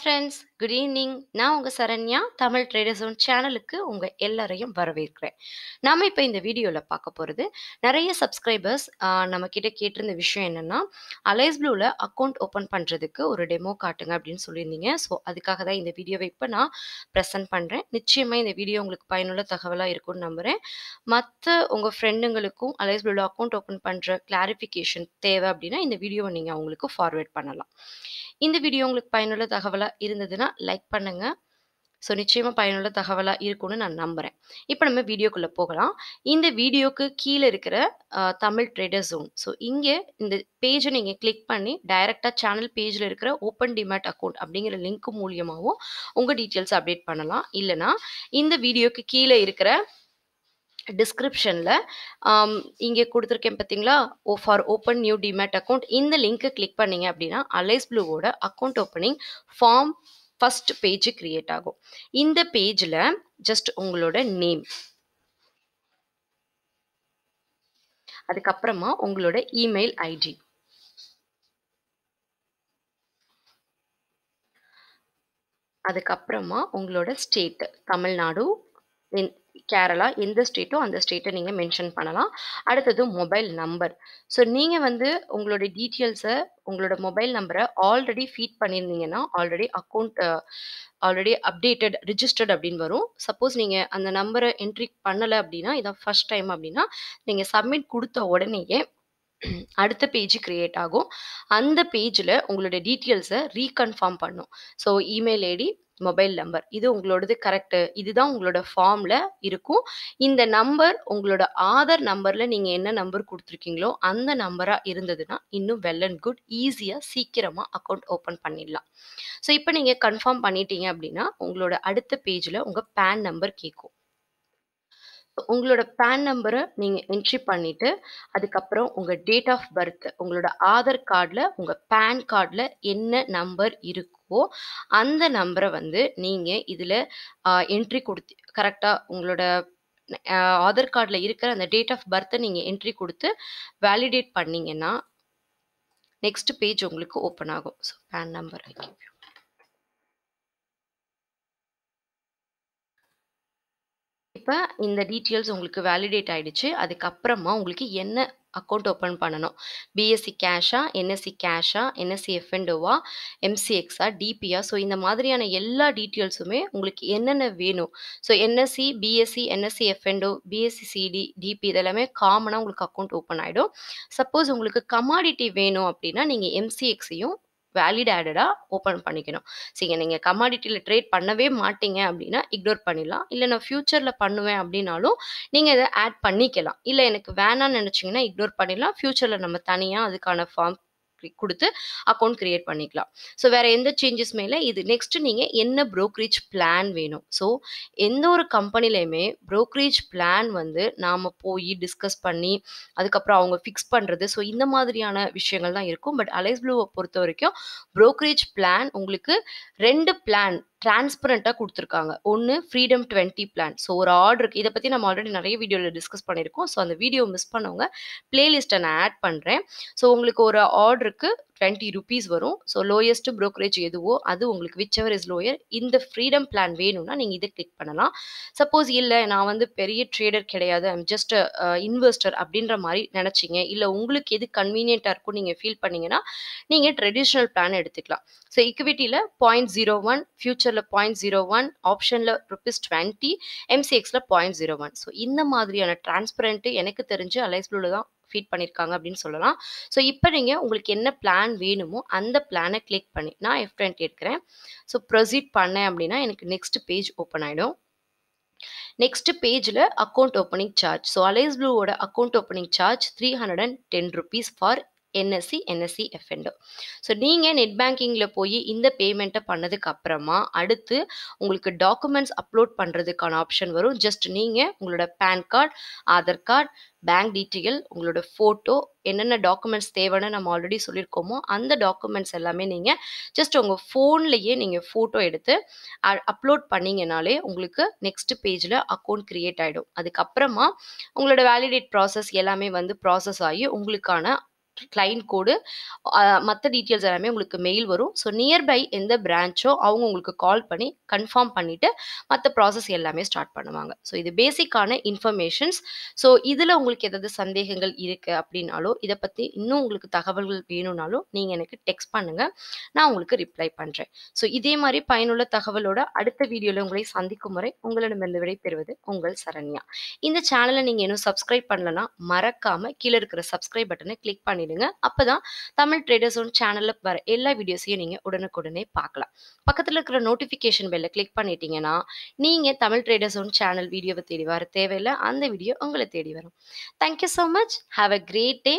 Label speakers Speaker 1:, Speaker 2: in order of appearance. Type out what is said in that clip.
Speaker 1: Friends good evening நான் உங்கள் Saranya Tamil trader சேனலுக்கு உங்கள் எல்லாரையும் வரவேற்கிறேன். நாம் இப்போ இந்த வீடியோவில் பார்க்க போகிறது நிறைய சப்ஸ்கிரைபர்ஸ் நம்மக்கிட்ட கேட்டிருந்த விஷயம் என்னென்னா அலைஸ் ப்ளூவில் அக்கௌண்ட் ஓப்பன் பண்ணுறதுக்கு ஒரு டெமோ காட்டுங்க அப்படின்னு சொல்லியிருந்தீங்க. ஸோ அதுக்காக தான் இந்த வீடியோவை இப்போ நான் ப்ரெசென்ட் பண்ணுறேன் நிச்சயமாக இந்த வீடியோ உங்களுக்கு பயனுள்ள தகவலாக இருக்கும்னு நம்புகிறேன் மற்ற உங்கள் ஃப்ரெண்டுங்களுக்கும் அலைஸ் ப்ளூவில் அக்கௌண்ட் ஓப்பன் பண்ணுற கிளாரிஃபிகேஷன் தேவை அப்படின்னா இந்த வீடியோவை நீங்கள் அவங்களுக்கு ஃபார்வேர்ட் பண்ணலாம். இந்த வீடியோ உங்களுக்கு பயனுள்ள தகவலாக இருந்ததுன்னா லைக் பண்ணுங்கள் ஸோ நிச்சயமாக பயனுள்ள தகவலாக இருக்கும்னு நான் நம்புகிறேன் இப்போ நம்ம வீடியோக்குள்ளே போகலாம். இந்த வீடியோக்கு கீழே இருக்கிற தமிழ் ட்ரேடர் ஜோன் ஸோ இங்கே இந்த பேஜை நீங்கள் கிளிக் பண்ணி டைரெக்டாக சேனல் பேஜில் இருக்கிற ஓப்பன் டிமேட் அக்கௌண்ட் அப்படிங்கிற லிங்க் மூலியமாகவும் உங்கள் டீட்டெயில்ஸ் அப்டேட் பண்ணலாம். இல்லைனா இந்த வீடியோக்கு கீழே இருக்கிற டிஸ்கிரிப்ஷனில் இங்கே கொடுத்துருக்கேன் பார்த்தீங்களா ஓ for open new demat account இந்த லிங்க்கை கிளிக் பண்ணீங்க அப்படின்னா Alice ப்ளூவோட account opening form first page create ஆகும். இந்த பேஜில் ஜஸ்ட் உங்களோட நேம். அதுக்கப்புறமா உங்களோட இமெயில் ஐடி அதுக்கப்புறமா உங்களோட ஸ்டேட் தமிழ்நாடு கேரளா எந்த ஸ்டேட்டோ அந்த ஸ்டேட்டை நீங்கள் மென்ஷன் பண்ணலாம். அடுத்தது மொபைல் நம்பர். ஸோ நீங்கள் வந்து உங்களோட டீட்டெயில்ஸை உங்களோட மொபைல் நம்பரை ஆல்ரெடி ஃபீட் பண்ணியிருந்தீங்கன்னா already account already updated registered அப்படின்னு வரும். சப்போஸ் நீங்கள் அந்த நம்பரை என்ட்ரி பண்ணலை அப்படின்னா இதான் ஃபர்ஸ்ட் டைம் அப்படின்னா நீங்கள் சப்மிட் கொடுத்த உடனேயே அடுத்த பேஜ் கிரியேட் ஆகும். அந்த பேஜில் உங்களோட டீட்டெயில்ஸை ரீகன்ஃபார்ம் பண்ணும். So email ID mobile number இது உங்களோடது கரெக்டு இதுதான் உங்களோட ஃபார்மில் இருக்கும். இந்த நம்பர் உங்களோட ஆதார் நம்பரில் நீங்கள் என்ன நம்பர் கொடுத்துருக்கீங்களோ அந்த நம்பராக இருந்ததுன்னா இன்னும் வெல் அண்ட் குட் ஈஸியாக சீக்கிரமாக அக்கௌண்ட் ஓப்பன் பண்ணிடலாம். ஸோ இப்போ நீங்கள் கன்ஃபார்ம் பண்ணிட்டீங்க அப்படின்னா உங்களோட அடுத்த பேஜில் உங்கள் பேன் நம்பர் கேட்கும் உங்களோட பேன் நம்பரை நீங்கள் என்ட்ரி பண்ணிவிட்டு அதுக்கப்புறம் உங்கள் டேட் ஆஃப் பர்த் உங்களோட ஆதார் கார்டில் உங்கள் பேன் கார்டில் என்ன நம்பர் இருக்கோ அந்த நம்பரை வந்து நீங்கள் இதில் என்ட்ரி கொடுத்து கரெக்டாக உங்களோட ஆதார் கார்டில் இருக்கிற அந்த டேட் ஆஃப் பர்த்தை நீங்கள் என்ட்ரி கொடுத்து வேலிடேட் பண்ணிங்கன்னா நெக்ஸ்ட் பேஜ் உங்களுக்கு ஓப்பன் ஆகும். So PAN number I give இப்போ இந்த டீட்டெயில்ஸ் உங்களுக்கு வேலிடேட் ஆகிடுச்சு அதுக்கப்புறமா உங்களுக்கு என்ன அக்கௌண்ட் ஓப்பன் பண்ணணும்? பிஎஸ்சி கேஷா என்எஸ்சி கேஷா என்எஸ்சி எஃப்என்டோவா எம்சிஎக்ஸா டிபியா ஸோ இந்த மாதிரியான எல்லா டீட்டெயில்ஸுமே உங்களுக்கு என்னென்ன வேணும்? So NSE BSE NSE F and O BSE CD DP இதெல்லாமே காமனாக உங்களுக்கு அக்கௌண்ட் ஓப்பன் ஆகிடும் சப்போஸ் உங்களுக்கு கமாடிட்டி வேணும் அப்படின்னா நீங்கள் எம்சிஎக்ஸையும் வேலிட் ஆடடாக ஓப்பன் பண்ணிக்கணும். சரிங்க நீங்கள் கமாடிட்டியில் ட்ரேட் பண்ணவே மாட்டீங்க அப்படின்னா இக்னோர் பண்ணிடலாம். இல்லை நான் ஃப்யூச்சரில் பண்ணுவேன் அப்படின்னாலும் நீங்கள் இதை ஆட் பண்ணிக்கலாம். இல்லை எனக்கு வேணாம்னு நினச்சிங்கன்னா இக்னோர் பண்ணிடலாம். ஃப்யூச்சரில் நம்ம தனியாக அதுக்கான ஃபார்ம் கொடுத்து அக்கௌண்ட் கிரியேட் பண்ணிக்கலாம். ஸோ வேறு எந்த சேஞ்சஸுமே இல்லை. இது நெக்ஸ்ட் நீங்கள் என்ன ப்ரோக்ரேஜ் பிளான் வேணும்? ஸோ எந்த ஒரு கம்பெனிலையுமே ப்ரோக்ரேஜ் பிளான் வந்து நாம் போய் டிஸ்கஸ் பண்ணி அதுக்கப்புறம் அவங்க ஃபிக்ஸ் பண்ணுறது ஸோ இந்த மாதிரியான விஷயங்கள் தான் இருக்கும். பட் அலைஸ் ப்ளூவை பொறுத்த வரைக்கும் ப்ரோக்ரேஜ் பிளான் உங்களுக்கு ரெண்டு பிளான் டிரான்ஸ்பரண்ட்டாக கொடுத்துருக்காங்க. ஒன்று ஃப்ரீடம் டுவெண்ட்டி பிளான் ஸோ ஒரு ஆர்டருக்கு இதை பற்றி நம்ம ஆல்ரெடி நிறைய வீடியோவில் டிஸ்கஸ் பண்ணியிருக்கோம். ஸோ அந்த வீடியோ மிஸ் பண்ணவங்க பிளேலிஸ்ட்டை நான் ஆட் பண்ணுறேன் ஸோ உங்களுக்கு ஒரு ஆர்டருக்கு டுவெண்ட்டி ருபீஸ் வரும். ஸோ லோயஸ்ட் ப்ரோக்கரேஜ் எதுவோ அது உங்களுக்கு விச் எவர் இஸ் லோயர் இந்த ஃப்ரீடம் பிளான் வேணும்னா நீங்கள் இதை கிளிக் பண்ணலாம். சப்போஸ் இல்லை நான் வந்து பெரிய ட்ரேடர் கிடையாது ஐம் ஜஸ்ட் இன்வெஸ்டர் அப்படின்ற மாதிரி நினச்சிங்க. இல்லை உங்களுக்கு எது கன்வீனியண்ட்டாக இருக்கும் நீங்கள் ஃபீல் பண்ணீங்கன்னா நீங்கள் ட்ரெடிஷ்னல் பிளான் எடுத்துக்கலாம். ஸோ இக்விட்டியில் பாயிண்ட் ஜீரோ ஒன் ஃபியூச்சரில் பாயிண்ட் ஜீரோ ஒன் ஆப்ஷனில் ருபீஸ் டுவெண்ட்டி எம்சிஎக்ஸில் பாயிண்ட் ஜீரோ ஒன் ஸோ இந்த மாதிரியான டிரான்ஸ்பரண்ட்டு எனக்கு தெரிஞ்சு அலைஸ் ப்ளூவில் தான் ஃபீட் பண்ணியிருக்காங்க அப்படின்னு சொல்லலாம். ஸோ இப்போ நீங்கள் உங்களுக்கு என்ன பிளான் வேணுமோ அந்த பிளானை கிளிக் பண்ணி நான் எஃப் டுவெண்ட்டி எடுக்கிறேன் ஸோ ப்ரொசீட் பண்ணேன் அப்படின்னா எனக்கு நெக்ஸ்ட் பேஜ் ஓப்பன் ஆகிடும் நெக்ஸ்ட் பேஜில் account opening charge so Alice ப்ளூவோட account opening charge three hundred and ten rupees for NSE NSE F and O so நீங்கள் நெட் பேங்கிங்கில் போய் இந்த பேமெண்ட்டை பண்ணதுக்கு அப்புறமா அடுத்து உங்களுக்கு டாக்குமெண்ட்ஸ் அப்லோட் பண்ணுறதுக்கான ஆப்ஷன் வரும். ஜஸ்ட் நீங்கள் உங்களோட PAN card Aadhaar card bank detail உங்களோட ஃபோட்டோ என்னென்ன டாக்குமெண்ட்ஸ் தேவைன்னு நம்ம ஆல்ரெடி சொல்லியிருக்கோமோ அந்த டாக்குமெண்ட்ஸ் எல்லாமே நீங்கள் ஜஸ்ட் உங்கள் ஃபோன்லேயே நீங்கள் ஃபோட்டோ எடுத்து அப்லோட் பண்ணிங்கனாலே உங்களுக்கு நெக்ஸ்ட் பேஜில் அக்கௌண்ட் க்ரியேட் ஆகிடும் அதுக்கப்புறமா உங்களோட வேலிடேட் ப்ராசஸ் எல்லாமே வந்து ப்ராசஸ் ஆகி உங்களுக்கான கிளைண்ட் கோடு மற்ற டீட்டெயில்ஸ் எல்லாமே உங்களுக்கு மெயில் வரும். ஸோ நியர்பை எந்த பிரான்ச்சோ அவங்க உங்களுக்கு கால் பண்ணி கன்ஃபார்ம் பண்ணிவிட்டு மற்ற ப்ராசஸ் எல்லாமே ஸ்டார்ட் பண்ணுவாங்க. ஸோ இது பேசிக்கான இன்ஃபர்மேஷன்ஸ் ஸோ இதில் உங்களுக்கு ஏதாவது சந்தேகங்கள் இருக்குது அப்படின்னாலோ இதை பற்றி இன்னும் உங்களுக்கு தகவல்கள் வேணும்னாலும் நீங்கள் எனக்கு டெக்ஸ்ட் பண்ணுங்கள் நான் உங்களுக்கு ரிப்ளை பண்ணுறேன் ஸோ இதே மாதிரி பயனுள்ள தகவலோட அடுத்த வீடியோவில் உங்களை சந்திக்கும் முறை உங்களிடமிருந்து விடைபெறுவது உங்கள் சரண்யா. இந்த சேனலை நீங்கள் இன்னும் சப்ஸ்கிரைப் பண்ணலன்னா மறக்காமல் கீழே இருக்கிற சப்ஸ்கிரைப் பட்டனை கிளிக் பண்ணிடுங்க அப்போ தான் தமிழ் ட்ரேடர்ஸ் ஒன் சேனலில் வர எல்லா வீடியோஸையும் நீங்கள் உடனுக்குடனே பார்க்கலாம். பக்கத்தில் இருக்கிற நோட்டிஃபிகேஷன் பெல்லை கிளிக் பண்ணிட்டீங்கன்னா நீங்கள் தமிழ் ட்ரேடர்ஸ் ஒன் சேனல் வீடியோவை தேடி வர தேவையில்லை அந்த வீடியோ உங்களை தேடி வரும். Thank you so much have a great day